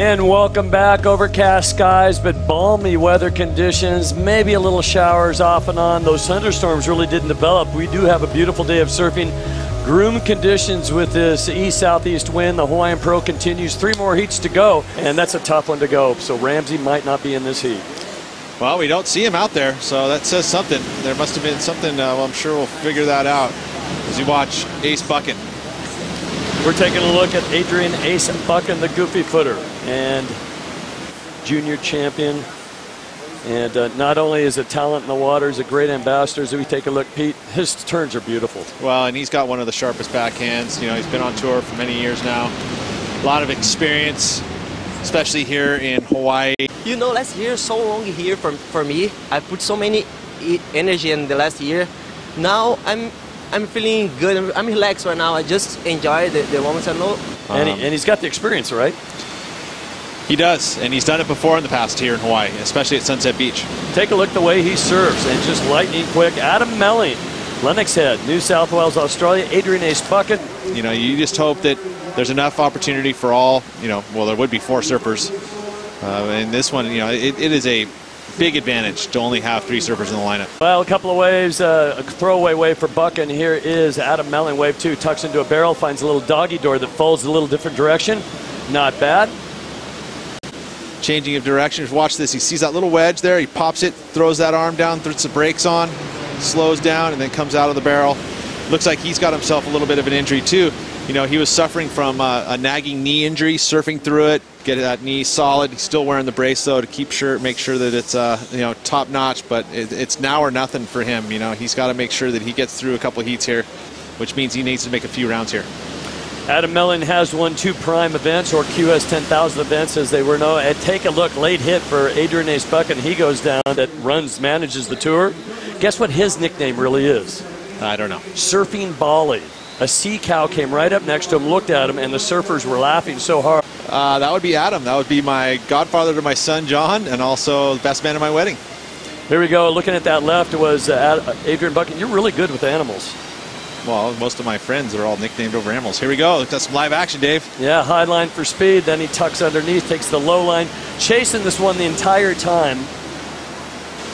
And welcome back. Overcast skies, but balmy weather conditions. Maybe a little showers off and on. Those thunderstorms really didn't develop. We do have a beautiful day of surfing. Groom conditions with this east southeast wind. The Hawaiian Pro continues. Three more heats to go, and that's a tough one to go. So Ramsey might not be in this heat. Well, we don't see him out there, so that says something. There must have been something. Uh, well, I'm sure we'll figure that out as you watch Ace Buchan. We're taking a look at Adrian Ace Buchan, the goofy footer, and junior champion. And uh, not only is a talent in the water, he's a great ambassador. As we take a look, Pete, his turns are beautiful. Well, and he's got one of the sharpest backhands. You know, he's been on tour for many years now. A lot of experience, especially here in Hawaii. You know, last year so long here for, for me. I put so many energy in the last year. Now I'm I'm feeling good. I'm relaxed right now. I just enjoy the, the moments I know. And, he, and he's got the experience, right? He does, and he's done it before in the past here in Hawaii, especially at Sunset Beach. Take a look the way he serves, and just lightning quick. Adam Melling, Lennox Head, New South Wales, Australia. Adrian Ace Buchan. You know, you just hope that there's enough opportunity for all, you know, well, there would be four surfers. Uh, and this one, you know, it, it is a big advantage to only have three surfers in the lineup. Well, a couple of waves, uh, a throwaway wave for Buchan. Here is Adam Melling, wave two, tucks into a barrel, finds a little doggy door that folds a little different direction. Not bad. Changing of direction. Watch this. He sees that little wedge there. He pops it, throws that arm down, throws the brakes on, slows down, and then comes out of the barrel. Looks like he's got himself a little bit of an injury too. You know, he was suffering from uh, a nagging knee injury, surfing through it, get that knee solid. He's still wearing the brace though to keep sure, make sure that it's uh, you know top notch. But it, it's now or nothing for him. You know, he's got to make sure that he gets through a couple heats here, which means he needs to make a few rounds here. Adam Melling has won two prime events or QS 10,000 events as they were known. And take a look, late hit for Adrian Ace Buchan. He goes down that runs, manages the tour. Guess what his nickname really is? I don't know. Surfing Bali. A sea cow came right up next to him, looked at him, and the surfers were laughing so hard. Uh, that would be Adam. That would be my godfather to my son John, and also the best man at my wedding. Here we go. Looking at that left was uh, Adrian Buchan. You're really good with animals. Well, most of my friends are all nicknamed over animals. Here we go. Got some live action, Dave. Yeah, high line for speed. Then he tucks underneath, takes the low line, chasing this one the entire time.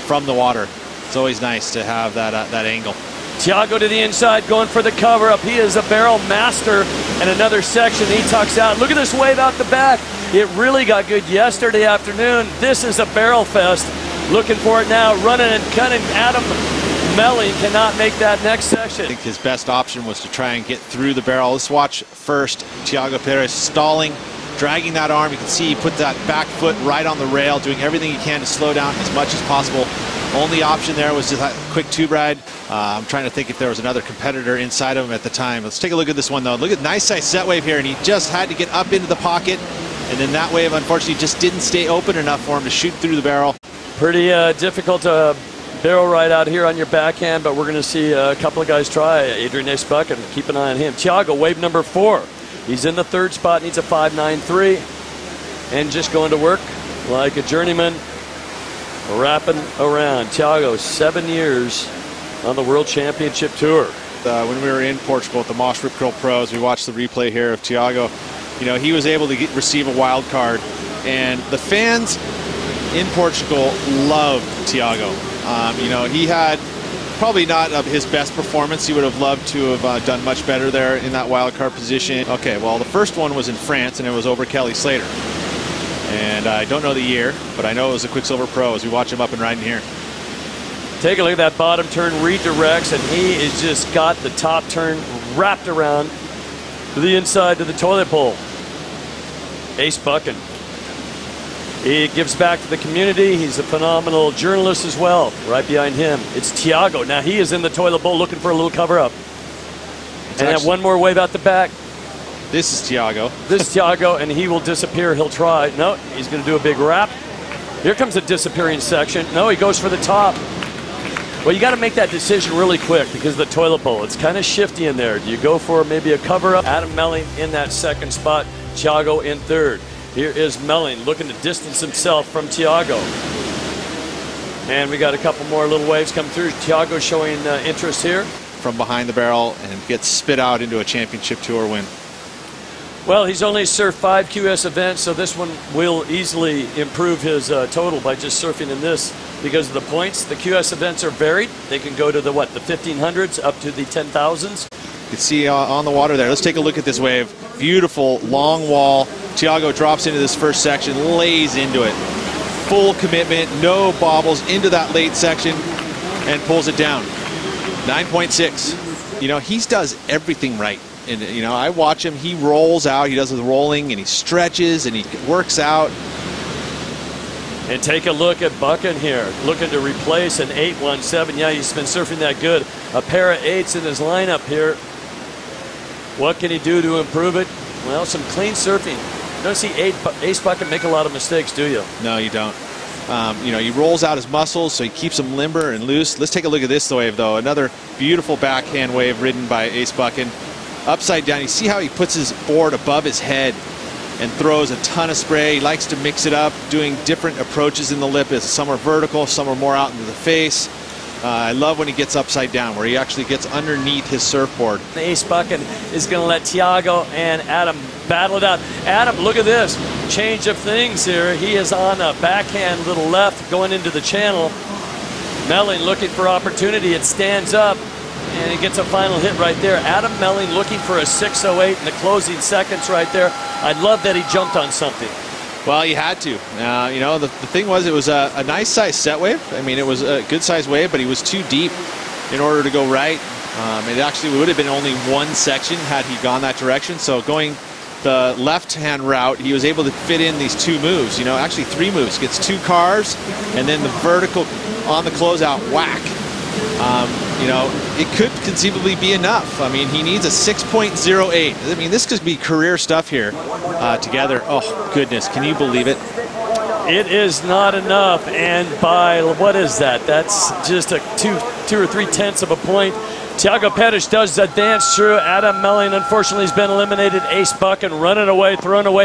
From the water. It's always nice to have that uh, that angle. Tiago to the inside, going for the cover up. He is a barrel master. And another section, he tucks out. Look at this wave out the back. It really got good yesterday afternoon. This is a barrel fest. Looking for it now, running and cutting. Adam Melling cannot make that next section. I think his best option was to try and get through the barrel. Let's watch first Tiago Pires stalling, dragging that arm. You can see he put that back foot right on the rail, doing everything he can to slow down as much as possible. Only option there was just that quick tube ride. Uh, I'm trying to think if there was another competitor inside of him at the time. Let's take a look at this one though. Look at nice size set wave here, and he just had to get up into the pocket, and then that wave unfortunately just didn't stay open enough for him to shoot through the barrel. Pretty uh, difficult barrel ride out here on your backhand, but we're going to see a couple of guys try. Adrian Ace and keep an eye on him. Tiago, wave number four. He's in the third spot, needs a 5.93, and just going to work like a journeyman, wrapping around. Tiago, seven years on the World Championship Tour. Uh, when we were in Portugal at the Moche Rip Curl Pros, we watched the replay here of Tiago. You know, he was able to get, receive a wild card, and the fans in Portugal loved Tiago. Um, you know, he had probably not of his best performance. He would have loved to have uh, done much better there in that wild card position. Okay, well, the first one was in France, and it was over Kelly Slater. And I don't know the year, but I know it was a Quiksilver Pro as we watch him up and riding here. Take a look at that bottom turn, redirects, and he has just got the top turn wrapped around the inside to the toilet bowl. Ace Buchan. He gives back to the community. He's a phenomenal journalist as well. Right behind him, it's Tiago. Now he is in the toilet bowl looking for a little cover up. It's and actually- then one more wave out the back. This is Tiago. This is Tiago, and he will disappear. He'll try. No, he's going to do a big wrap. Here comes a disappearing section. No, he goes for the top. Well, you got to make that decision really quick because of the toilet bowl. It's kind of shifty in there. Do you go for maybe a cover up? Adam Melling in that second spot. Tiago in third. Here is Melling looking to distance himself from Tiago. And we got a couple more little waves come through. Tiago showing uh, interest here. From behind the barrel and gets spit out into a championship tour win. Well, he's only surfed five QS events, so this one will easily improve his uh, total by just surfing in this because of the points. The QS events are varied. They can go to the what, the 1500s up to the 10,000s. You can see uh, on the water there. Let's take a look at this wave. Beautiful long wall. Tiago drops into this first section, lays into it. Full commitment, no bobbles into that late section, and pulls it down. 9.6. You know, he does everything right. And, you know, I watch him. He rolls out. He does the rolling, and he stretches, and he works out. And take a look at Buchan here, looking to replace an 817. Yeah, he's been surfing that good. A pair of eights in his lineup here. What can he do to improve it? Well, some clean surfing. Don't see Ace Buchan make a lot of mistakes, do you? No, you don't. Um, you know, he rolls out his muscles, so he keeps them limber and loose. Let's take a look at this wave, though. Another beautiful backhand wave ridden by Ace Buchan. Upside down, you see how he puts his board above his head and throws a ton of spray. He likes to mix it up, doing different approaches in the lip. Some are vertical, some are more out into the face. Uh, I love when he gets upside down, where he actually gets underneath his surfboard. The Ace Buchan is going to let Tiago and Adam battle it out. Adam, look at this. Change of things here. He is on a backhand little left going into the channel. Melling looking for opportunity. It stands up and he gets a final hit right there. Adam Melling looking for a 608 in the closing seconds right there. I love that he jumped on something. Well, he had to. Uh, you know, the, the, thing was, it was a, a nice size set wave. I mean, it was a good size wave, but he was too deep in order to go right. Um, it actually would have been only one section had he gone that direction. So going the left-hand route, he was able to fit in these two moves. You know, actually three moves. Gets two cars, and then the vertical on the closeout whack. Um, you know, it could conceivably be enough. I mean, he needs a 6.08. I mean, this could be career stuff here uh, together. Oh, goodness. Can you believe it? It is not enough. And by, what is that? That's just a two, two or three tenths of a point. Tiago Pires does advance through. Adam Melling, unfortunately, has been eliminated. Ace Buchan running away, thrown away.